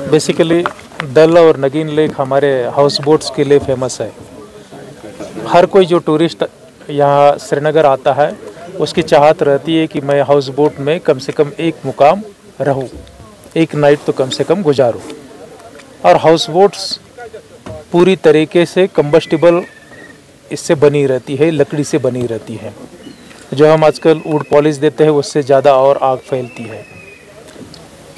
Basically Dal और Nagin lake हमारे house boats के लिए फ़ेमस है। हर कोई जो टूरिस्ट यहाँ श्रीनगर आता है, उसकी चाहत रहती है कि मैं हाउस बोट में कम से कम एक मुकाम रहूँ, एक नाइट तो कम से कम गुजारूँ। और हाउस बोट्स पूरी तरीके से कंबस्टिबल इससे बनी रहती है, लकड़ी से बनी रहती है। जो हम आजकल वुड पॉलिश देते हैं, उससे ज़्यादा और आग फैलती है।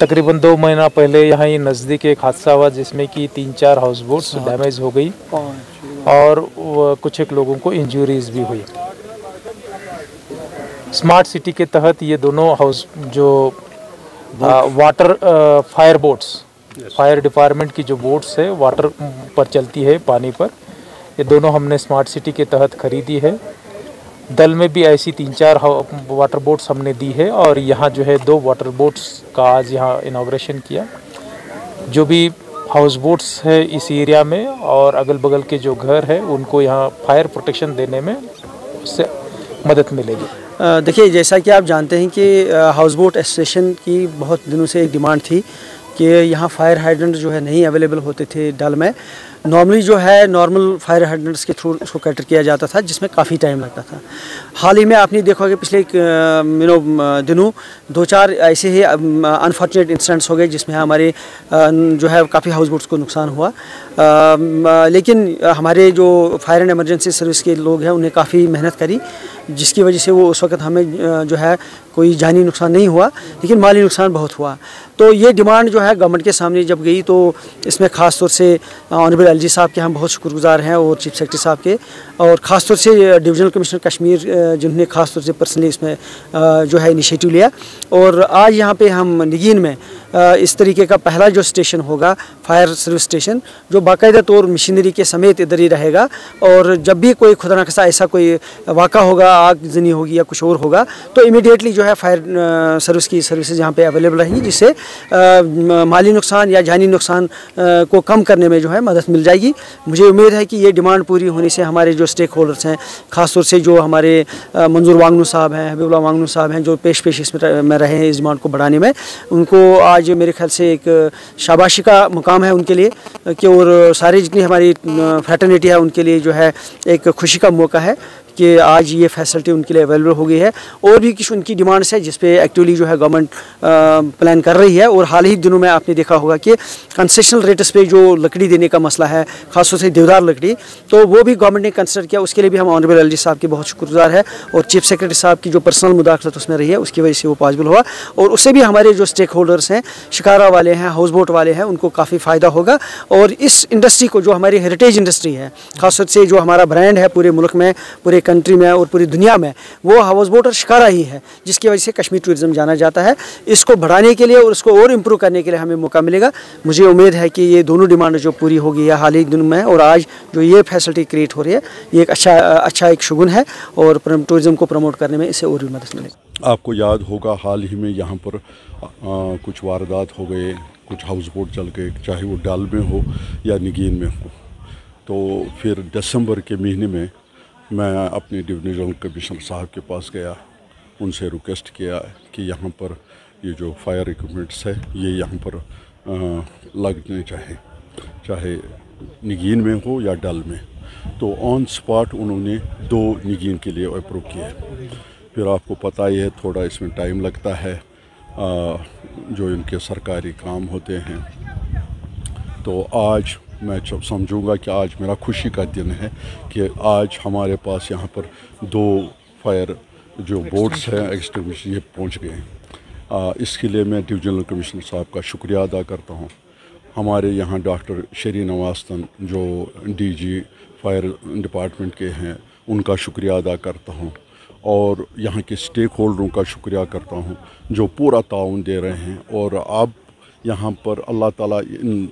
तकरीबन दो महीना पहले यहाँ ही नज़दीक एक हादसा हुआ जिसमें कि तीन चार हाउस बोट्स डैमेज हो गई और कुछ एक लोगों को इंजरीज भी हुई। स्मार्ट सिटी के तहत ये दोनों हाउस जो आ, वाटर आ, फायर बोट्स फायर डिपार्टमेंट की जो बोट्स है वाटर पर चलती है पानी पर ये दोनों हमने स्मार्ट सिटी के तहत खरीदी है। दल में भी ऐसी तीन चार वाटर बोट्स हमने दी है और यहाँ जो है दो वाटर बोट्स का आज यहाँ इनाग्रेशन किया। जो भी हाउस बोट्स है इस एरिया में और अगल बगल के जो घर है, उनको यहाँ फायर प्रोटेक्शन देने में उससे मदद मिलेगी। देखिए, जैसा कि आप जानते हैं कि हाउस बोट एसोसिएशन की बहुत दिनों से एक डिमांड थी। कि यहाँ फायर हाइड्रेंट जो है नहीं अवेलेबल होते थे डल में। नॉर्मली जो है नॉर्मल फायर हाइड्रेंट्स के थ्रू उसको कैटर किया जाता था, जिसमें काफ़ी टाइम लगता था। हाल ही में आपने देखा कि पिछले यू दिनों दो चार ऐसे ही अनफॉर्चुनेट इंसिडेंट्स हो गए, जिसमें हमारे जो है काफ़ी हाउस बोट्स को नुकसान हुआ। लेकिन हमारे जो फायर एंड एमरजेंसी सर्विस के लोग हैं, उन्हें काफ़ी मेहनत करी, जिसकी वजह से वो उस वक्त हमें जो है कोई जानी नुकसान नहीं हुआ, लेकिन माली नुकसान बहुत हुआ। तो ये डिमांड जो है गवर्नमेंट के सामने जब गई तो इसमें ख़ास तौर से ऑनरेबल एलजी साहब के हम बहुत शुक्रगुजार हैं और चीफ सेक्रेटरी साहब के। और ख़ास तौर से डिविजनल कमिश्नर कश्मीर जिन्होंने ख़ास तौर से पर्सनली इसमें जो है इनिशिएटिव लिया। और आज यहाँ पे हम निगीन में इस तरीके का पहला जो स्टेशन होगा, फायर सर्विस स्टेशन, जो बाकायदा तौर मशीनरी के समेत इधर ही रहेगा और जब भी कोई खुदा न खासा ऐसा कोई वाक़ा होगा, आग जनी होगी या कुछ और होगा तो इमीडिएटली जो है फायर सर्विस की सर्विसेज़ यहाँ पे अवेलेबल रहेंगी, जिससे माली नुकसान या जानी नुकसान को कम करने में जो है मदद मिल जाएगी। मुझे उम्मीद है कि ये डिमांड पूरी होने से हमारे जो स्टेक होल्डर्स हैं, ख़ासतौर से जो हमारे मंजूर वांगनू साहब हैं हबीबुल्ला वांगनू साहब हैं, जो पेश पेश इसमें में रहे हैं इस डिमांड को बढ़ाने में, उनको आज मेरे ख्याल से एक शाबाशी का मुकाम है उनके लिए, कि और सारी जितनी हमारी फ्रेटर्निटी है उनके लिए जो है एक खुशी का मौका है। कि आज ये फैसिलिटी उनके लिए अवेलेबल हो गई है। और भी कुछ उनकी डिमांड्स है जिस पे एक्चुअली जो है गवर्नमेंट प्लान कर रही है। और हाल ही दिनों में आपने देखा होगा कि कंसेशनल रेट्स पे जो लकड़ी देने का मसला है, खासतौर से देवदार लकड़ी तो वो भी गवर्नमेंट ने कंसिडर किया। उसके लिए भी हम ऑनरेबल एलजी साहब के बहुत शुक्रगुजार है। और चीफ सेक्रेटरी साहब की जो पर्सनल मुदाखलत उसमें रही है, उसकी वजह से वो पॉसिबल हुआ। और उससे भी हमारे जो स्टेक होल्डर्स हैं, शिकारा वाले हैं हाउस बोट वाले हैं, उनको काफ़ी फ़ायदा होगा। और इस इंडस्ट्री को जो हमारी हेरिटेज इंडस्ट्री है, खासतौर से जो हमारा ब्रांड है पूरे मुल्क में, पूरे कंट्री में और पूरी दुनिया में वो हाउस बोट और शिकारा ही है जिसकी वजह से कश्मीर टूरिज़्म जाना जाता है। इसको बढ़ाने के लिए और उसको और इम्प्रूव करने के लिए हमें मौका मिलेगा। मुझे उम्मीद है कि ये दोनों डिमांड जो पूरी होगी है हाल ही दिन में और आज जो ये फैसिलिटी क्रिएट हो रही है ये एक अच्छा अच्छा एक शगुन है और टूरिज़्म को प्रमोट करने में इसे और भी मदद मिलेगी। आपको याद होगा हाल ही में यहाँ पर आ, कुछ वारदात हो गए कुछ हाउस बोट चल गए चाहे वो डाल में हो या निगीन में हो। तो फिर दिसंबर के महीने में मैं अपने डिविजनल कमिश्नर साहब के पास गया उनसे रिक्वेस्ट किया कि यहाँ पर ये जो फायर इक्विपमेंट्स है ये यहाँ पर लगने चाहे चाहे निगीन में हो या डल में। तो ऑन स्पॉट उन्होंने दो निगीन के लिए अप्रूव किए। फिर आपको पता ही है थोड़ा इसमें टाइम लगता है आ, जो इनके सरकारी काम होते हैं। तो आज मैं समझूँगा कि आज मेरा खुशी का दिन है कि आज हमारे पास यहाँ पर दो फायर जो बोट्स हैं एक्सटिंग्विश ये पहुँच गए हैं। इसके लिए मैं डिविजनल कमिश्नर साहब का शुक्रिया अदा करता हूँ। हमारे यहाँ डॉक्टर शरी नवास्तन, जो डीजी फायर डिपार्टमेंट के हैं, उनका शुक्रिया अदा करता हूँ। और यहाँ के स्टेक होल्डरों का शुक्रिया करता हूँ, जो पूरा ताउन दे रहे हैं। और अब यहाँ पर अल्लाह ताला इन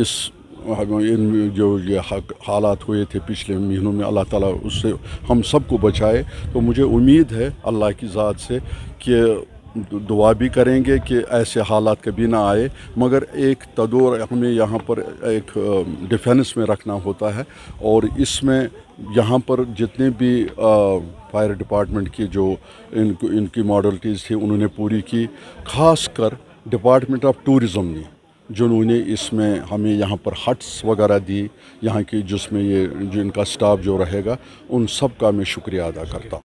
इस इन जो ये हालात हुए थे पिछले महीनों में अल्लाह ताला उससे हम सबको बचाए। तो मुझे उम्मीद है अल्लाह की ज़ात से कि दुआ भी करेंगे कि ऐसे हालात कभी ना आए। मगर एक तदोर हमें यहाँ पर एक डिफेंस में रखना होता है और इसमें यहाँ पर जितने भी फायर डिपार्टमेंट की जो इन इनकी मॉडलिटीज़ थी उन्होंने पूरी की ख़ास कर डिपार्टमेंट ऑफ़ टूरिज़म ने जिन्होंने इसमें हमें यहाँ पर हट्स वगैरह दी, यहाँ की जिसमें ये, जिनका स्टाफ जो रहेगा, उन सब का मैं शुक्रिया अदा करता हूँ।